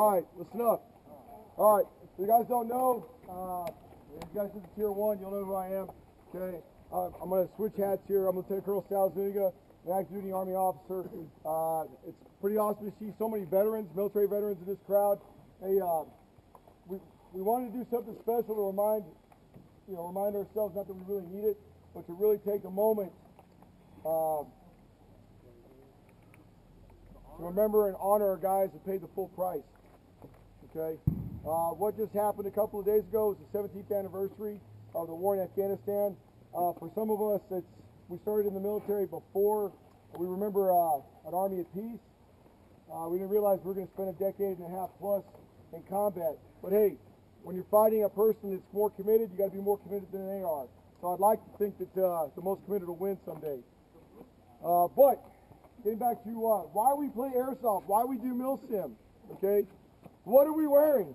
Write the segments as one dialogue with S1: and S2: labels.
S1: All right, listen up. All right, if you guys don't know, uh, if you guys did the tier one, you'll know who I am. Okay, uh, I'm going to switch hats here. I'm Lieutenant Colonel Sal Zuniga, an active duty Army officer. Uh, it's pretty awesome to see so many veterans, military veterans in this crowd. Hey, uh, we, we wanted to do something special to remind, you know, remind ourselves, not that we really need it, but to really take a moment uh, to remember and honor our guys who paid the full price. Okay? Uh, what just happened a couple of days ago was the 17th anniversary of the war in Afghanistan. Uh, for some of us, it's we started in the military before. We remember uh, an army at peace. Uh, we didn't realize we were going to spend a decade and a half plus in combat. But hey, when you're fighting a person that's more committed, you got to be more committed than they are. So I'd like to think that uh, the most committed will win someday. Uh, but getting back to why we play airsoft, why we do milsim, okay? What are we wearing?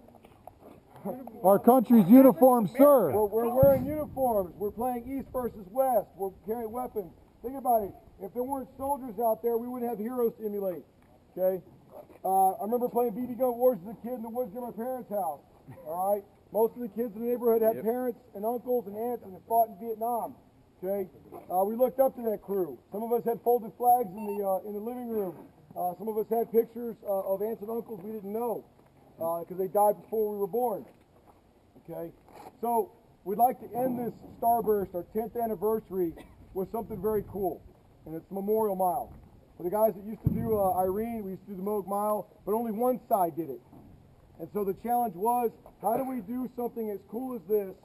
S2: Our country's uniform, sir.
S1: We're, we're wearing uniforms. We're playing East versus West. We're carrying weapons. Think about it. If there weren't soldiers out there, we wouldn't have heroes to emulate. Okay? Uh, I remember playing BB gun wars as a kid in the woods near my parents' house. All right? Most of the kids in the neighborhood had
S3: Yep.
S1: parents and uncles and aunts and had fought in Vietnam. Okay? Uh, we looked up to that crew. Some of us had folded flags in the uh, in the living room. Uh, some of us had pictures uh, of aunts and uncles we didn't know because they died before we were born. Okay? So we'd like to end this Starburst, our 10th anniversary, with something very cool, and it's Memorial Mile. For the guys that used to do uh, Irene, we used to do the Moog Mile, but only one side did it. And so the challenge was, how do we do something as cool as this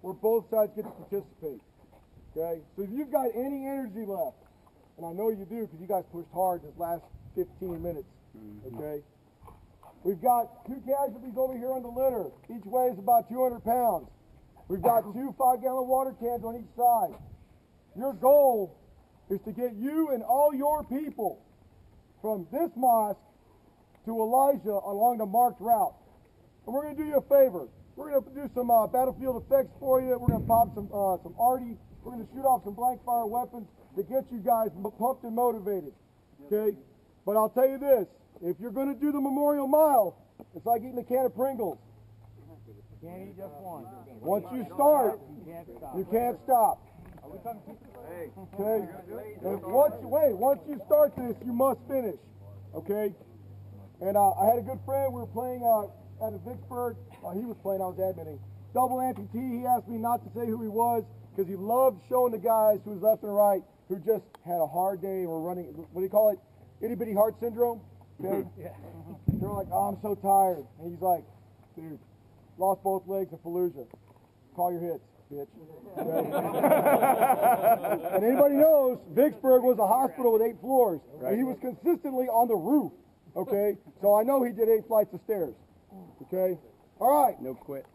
S1: where both sides get to participate? Okay? So if you've got any energy left, and I know you do because you guys pushed hard this last 15 minutes, okay? We've got two casualties over here on the litter. Each weighs about 200 pounds. We've got two five-gallon water cans on each side. Your goal is to get you and all your people from this mosque to Elijah along the marked route. And we're going to do you a favor. We're going to do some uh, battlefield effects for you. We're going to pop some uh, some arty. We're going to shoot off some blank fire weapons to get you guys pumped and motivated. Okay? But I'll tell you this: if you're going to do the Memorial Mile, it's like eating a can of Pringles.
S4: Can't eat just one.
S1: Once you start,
S4: You can't stop.
S1: you can't stop. Okay? And once, wait, once you start this, you must finish. Okay? And uh, I had a good friend. We were playing uh, at a Vicksburg. Uh, he was playing. I was admitting. Double amputee. He asked me not to say who he was because he loved showing the guys who was left and right who just had a hard day and were running. What do you call it? Itty bitty heart syndrome. Okay? They're like, oh, I'm so tired. And he's like, dude, lost both legs in Fallujah. Call your hits, bitch. Okay? and anybody knows Vicksburg was a hospital with eight floors. And he was consistently on the roof. Okay? So I know he did eight flights of stairs. Okay? All right.
S3: No quit.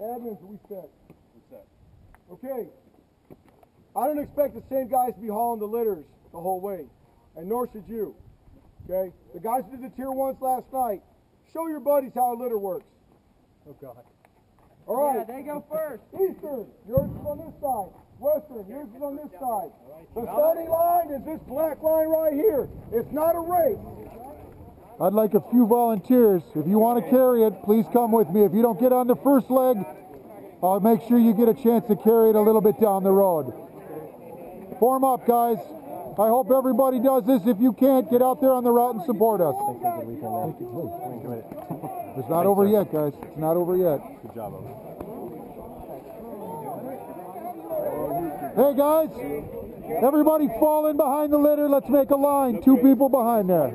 S1: Admins, we set. we set. Okay. I don't expect the same guys to be hauling the litters the whole way, and nor should you. Okay? The guys who did the tier ones last night, show your buddies how a litter works.
S2: Oh, God.
S1: All right.
S4: Yeah, they go first.
S1: Eastern, yours is on this side. Western, yours is on this side. The starting line is this black line right here. It's not a race.
S2: I'd like a few volunteers. If you want to carry it, please come with me. If you don't get on the first leg, I'll make sure you get a chance to carry it a little bit down the road. Form up, guys. I hope everybody does this. If you can't, get out there on the route and support us. It's not over yet, guys. It's not over yet.
S3: Good job,
S2: Hey, guys. Everybody fall in behind the litter. Let's make a line. Two people behind there.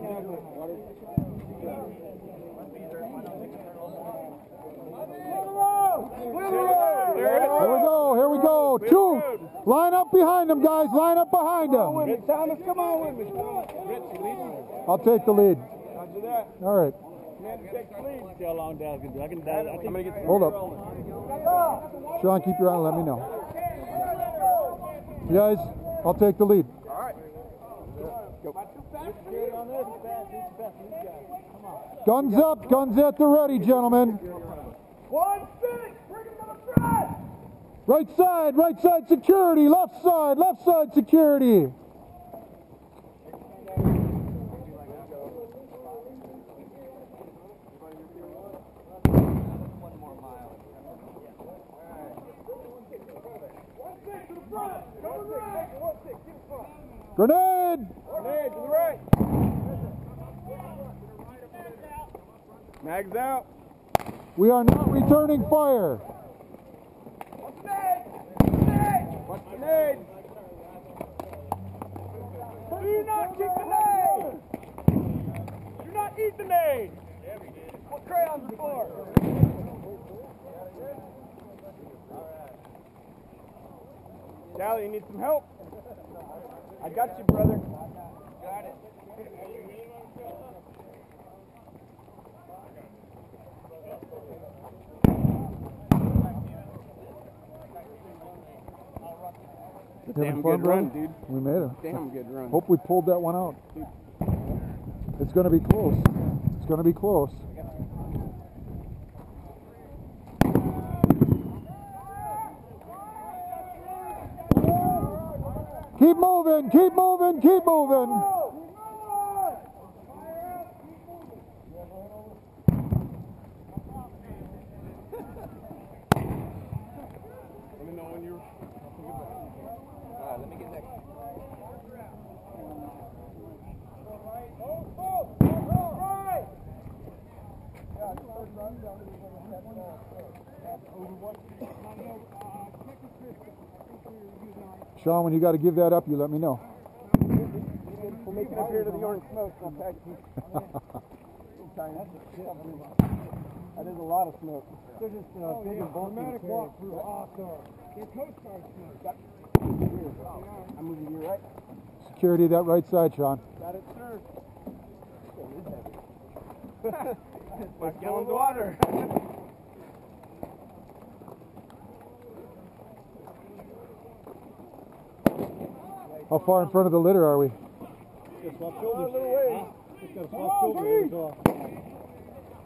S2: Here we go. Here we go. Two. Line up behind them, guys. Line up behind them.
S1: Thomas, come on with me.
S2: I'll take the lead.
S1: Roger that.
S2: All right.
S1: Take the lead.
S4: See how long can do. I can. I think I'm gonna get.
S2: Hold up. Sean, keep your eye on. Let me know. You guys, I'll take the lead. Alright. Guns up, guns at the ready, gentlemen.
S1: One, six.
S2: Right side, right side security, left side, left side security. Grenade!
S4: Grenade to the right. Mags out.
S2: We are not returning fire.
S4: Watch grenade. Do not kick the nade. Do not eat the nade. What crayons are for? Sally, you need some help? I got you, brother. Got it. Damn good run, dude.
S2: We made it.
S4: Damn good run.
S2: Hope we pulled that one out. It's going to be close. It's going to be close. Keep moving, keep moving, keep moving.
S4: Let me know when you're. Alright, let me get next.
S2: Sean, when you got to give that up, you let me know.
S4: We'll make it to the orange smoke. That is a lot of smoke. They're just uh, big and bulky. Dramatic walk through awesome. They're Coast Guard smoke. I'm moving to your right.
S2: Security that right side, Sean.
S4: Got it, sir. Five gallons of water.
S2: How far in front of the litter are we?
S4: A little ways. Come on, please.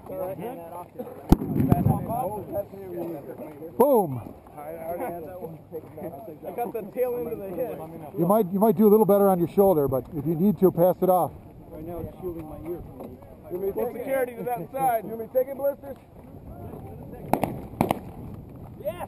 S4: Alright.
S2: Boom.
S4: I got the tail end of the head.
S2: You might you might do a little better on your shoulder, but if you need to, pass it off.
S4: Right now it's shielding my ear from me. You may take security to that side. You may take it, blisters? Yes.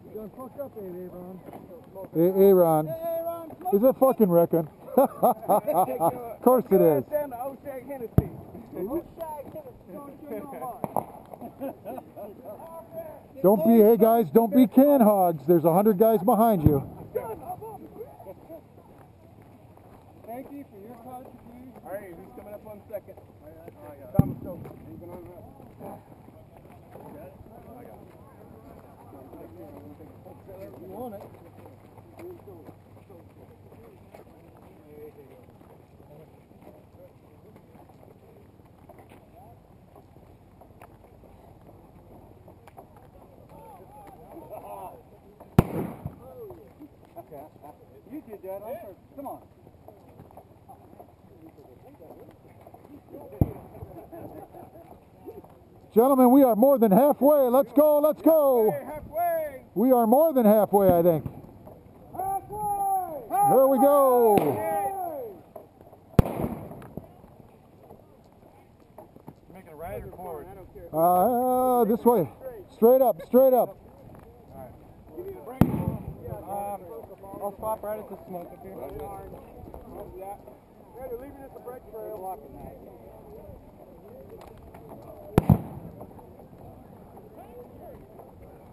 S4: You done fucked up, eh, Avon?
S2: Hey, Aaron, is it fucking wrecking? of course it is.
S4: Down to Oshag Hennessy. Oshag Hennessy.
S2: Don't be, hey guys, don't be can hogs. There's a hundred guys behind you.
S4: Thank you for your contribution. All right, who's coming up on second? Thomas Stokes. Anything on that? You. Come on.
S2: Gentlemen, we are more than halfway. Let's go, let's go.
S4: Halfway.
S2: We are more than halfway, I think.
S4: Halfway.
S2: There we go.
S4: Right.
S2: Uh, this way. Straight up, straight up.
S4: Um, I'll stop right at the smoke leaving us a break trail. Blocking that. Nice, full security. Full security.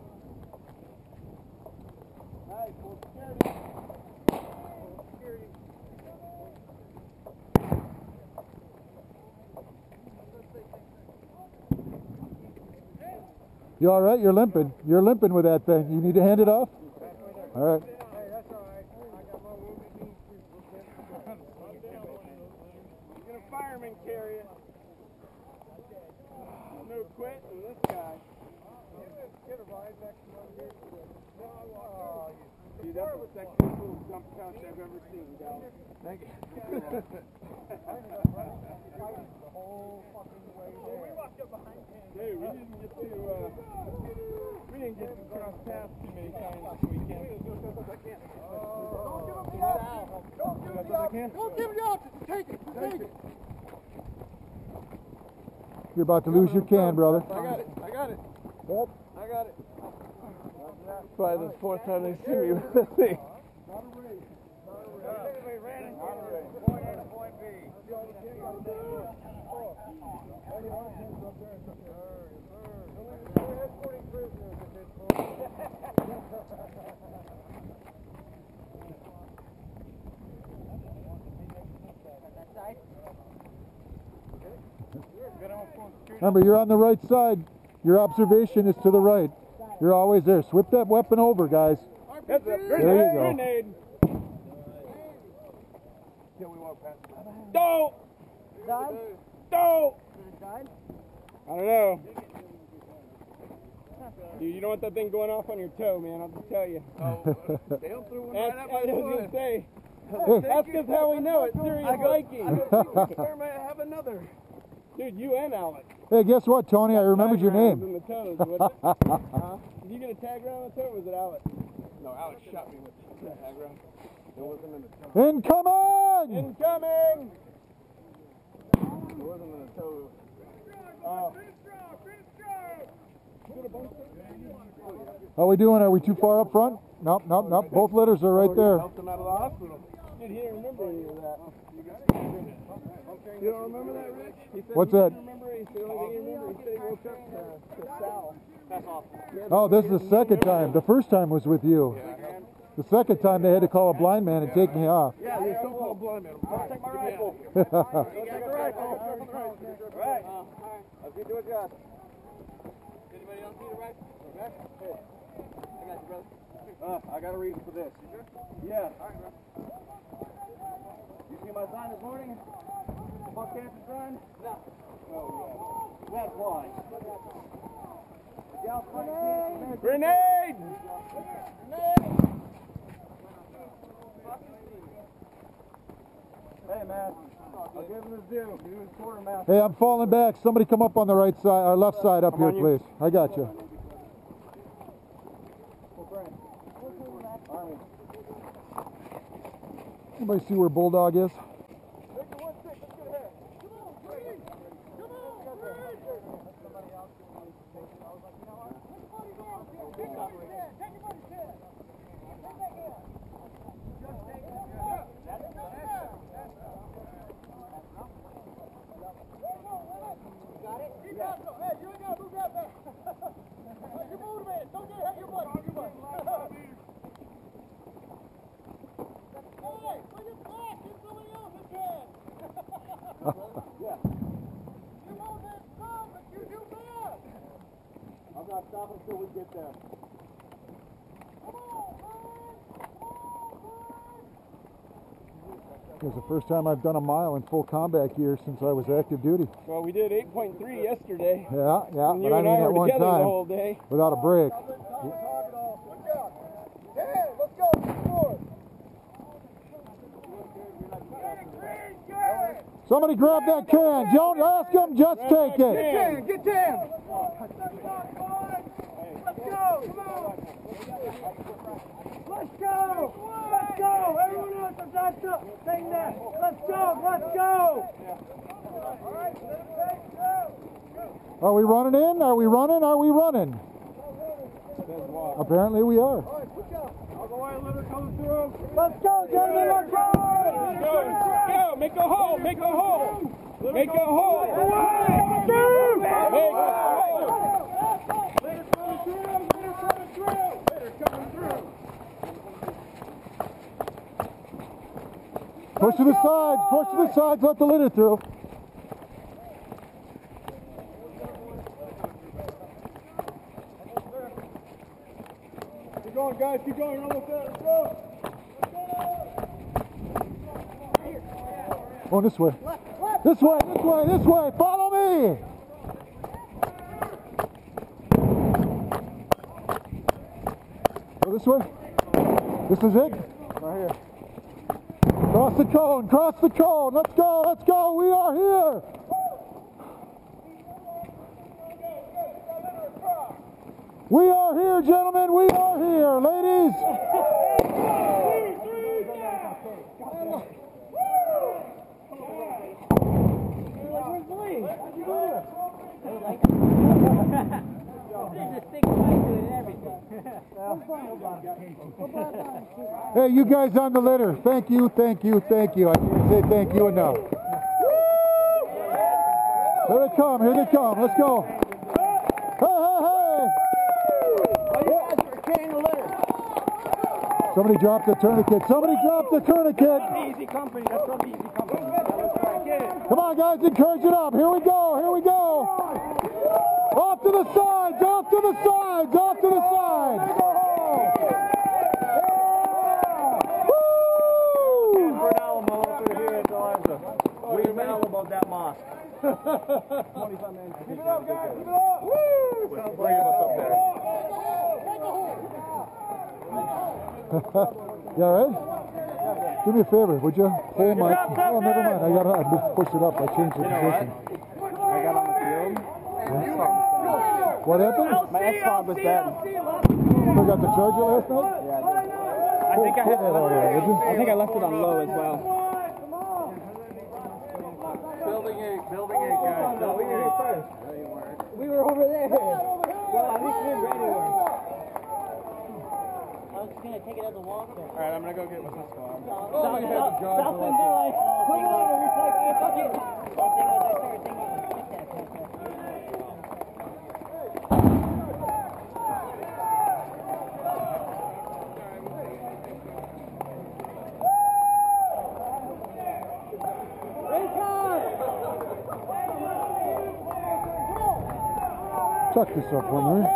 S2: You all right? You're limping. You're limping with that thing. You need to hand it off? All right.
S4: Hey, that's all right. I got my wounded knee. Get a fireman carry it. No quit. than this guy.
S1: Get a ride next one here. Oh,
S4: Dude, that's the sexiest little jump couch I've ever seen, Dal.
S1: Thank you. the whole fucking way there.
S4: Dude, we didn't get to, uh, we didn't get to cross paths too many times this weekend.
S1: Don't give him the option. Don't give him the option. Don't give him the option. Take it. Take it.
S2: You're about to lose your can, brother.
S4: I got it, I got it,
S1: Yep.
S4: I got it. Probably the fourth time they see me with this thing.
S1: Not a race. Not a race. Not a race. Point A to point B. Any other things up there? It's okay. We're escorting prisoners at this point.
S2: Remember, you're on the right side. Your observation is to the right. You're always there. Swip that weapon over, guys. There you go.
S4: Grenade. Don't! Don't! I don't know. Dude, you don't want that thing going off on your toe, man. I'll just tell you.
S1: Oh, Dale threw one
S4: That's,
S1: right
S4: I
S1: up my
S4: was gonna say. That's just how we know it. Serious Viking.
S1: Where may I have another?
S4: Dude, you and Alex.
S2: Hey, guess what, Tony? I remembered your name.
S4: In the toes, was it? huh? Did you get a tag round on the toe or was it Alex? No, Alex shot me with the tag round. It wasn't in the toe.
S2: Incoming!
S4: Incoming! It wasn't in the toe.
S2: How we doing? Are we too far up front? Nope, nope, nope. Both letters are right there.
S4: Helped him out of the hospital. Dude, he didn't remember any of that. You don't remember that, Rich?
S2: What's that?
S4: didn't remember. He said the only thing he remembered, he said he woke up to, to Sal. That's awful.
S2: Oh, this is the second time. The first time was with you. The second time they had to call a blind man and take me off.
S4: Yeah, there's so called blind man. I'll take my rifle.
S2: All
S4: Take the rifle. All right. Let's get to a job. Anybody else need a rifle? Okay. Hey. I got you, brother. Uh, I got a reason for this. You sure? Yeah. All right, bro. You see my sign this morning? The buck cancer sign? No. Oh, yeah. That's why. Grenade! Grenade! Hey, man. I'll give him his due. Him his quartermaster.
S2: Hey, I'm falling back. Somebody come up on the right side, or left side up
S4: I'm
S2: here,
S4: on you.
S2: please. I got you. Anybody see where Bulldog is?
S4: I'm not stopping until we get there.
S2: It was the first time I've done a mile in full combat gear since I was active duty.
S4: Well, we did 8.3 yesterday.
S2: Yeah, yeah,
S4: and
S2: but
S4: you
S2: I
S4: and
S2: mean
S4: I
S2: at
S4: were
S2: one
S4: together the
S2: time
S4: whole day.
S2: without a break.
S1: Good job. Hey, let's go. Score.
S2: Somebody grab that can. Don't ask him, just take it.
S4: Can.
S1: Get ten. Let's go. Come on. Let's go. Let's go. Everyone else is thing there. Let's go. Let's go. Let's go.
S2: Are we running in? Are we running? Are we running? Apparently we are.
S4: I'll go ahead let her come through.
S1: Let's go, gentlemen. Let's go.
S4: Go, go, make a hole, make a hole. Make a hole.
S1: One, two.
S4: Make a hole.
S1: Let her come
S2: Push to the sides, push to the sides, let the litter through.
S4: Keep going, guys, keep going, almost there, let's go.
S2: Going this way. This way, this way, this way, follow me! Go this way. This is it. The cone. Cross the cone. Let's go. Let's go. We are here. We are here, gentlemen. We are here, ladies. Hey, you guys on the litter. Thank you, thank you, thank you. I can't say thank you enough. Here they come. Here they come. Let's go. Hey, hey, hey!
S4: Oh, you guys are carrying the litter.
S2: Somebody dropped the tourniquet. Somebody dropped the tourniquet.
S4: Easy company. That's from easy company.
S2: Come on, guys, encourage it up. Here we go. Here we go. To the sides. Off to the sides. Off to the sides. Woo!
S4: For an Alamo up here at Eliza. We know about that mosque. 25 minutes. Keep it up, guys. Keep it up. Woo! Three of us up there.
S2: You all right? Do me a favor, would you? Pull my. Oh, never mind. I got. Just pushed it up. I changed the position.
S4: I got on the field.
S2: What happened?
S4: My X-Fob was bad.
S2: Forgot the charger last night.
S4: I think I had
S2: Pull that out of there, would you?
S4: I think I left it on low as well. Building eight, building eight, guys. Building eight first. We were over there. Well, at least we didn't anywhere.
S3: I was gonna take it as a walk.
S4: All right, I'm gonna go get with my squad.
S3: Stop, stop, stop and die. Come on, recycle. Fuck it. Oh, thing was, I started thinking, fuck that, fuck that.
S2: Tuck this up for me.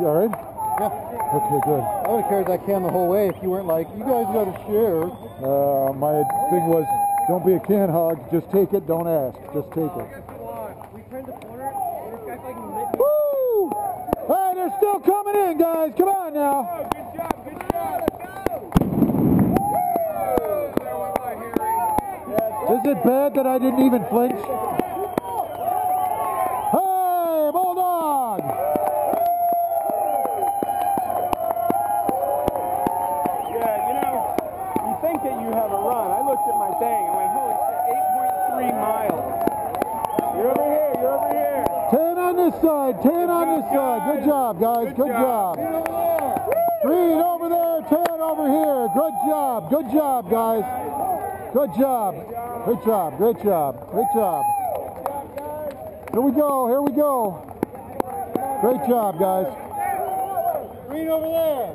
S2: You all right? Yeah. Okay, good.
S5: I would have carried that can the whole way if you weren't like, you guys got to share.
S2: Uh, my thing was, don't be a can hog. Just take it. Don't ask. Just take it.
S4: We turned the corner, and this guy fucking lit me.
S2: Woo! Hey, they're still coming in, guys. Come on now.
S4: Good job, good job. Let's go. There went my hearing.
S2: Is it bad that I didn't even flinch? Hey, Bulldog!
S4: Yeah, you know, you think that you have a run. I looked at my thing and went, holy shit, 8.3 miles. You're over here, you're over here.
S2: 10 on this side, 10 on this side. Good job, guys. Good job. Green over there, 10 over here. Good job. Good job, guys. Good job. Great job. Great job. Great job. Here we go. Here we go. Great job, guys.
S4: Green over there.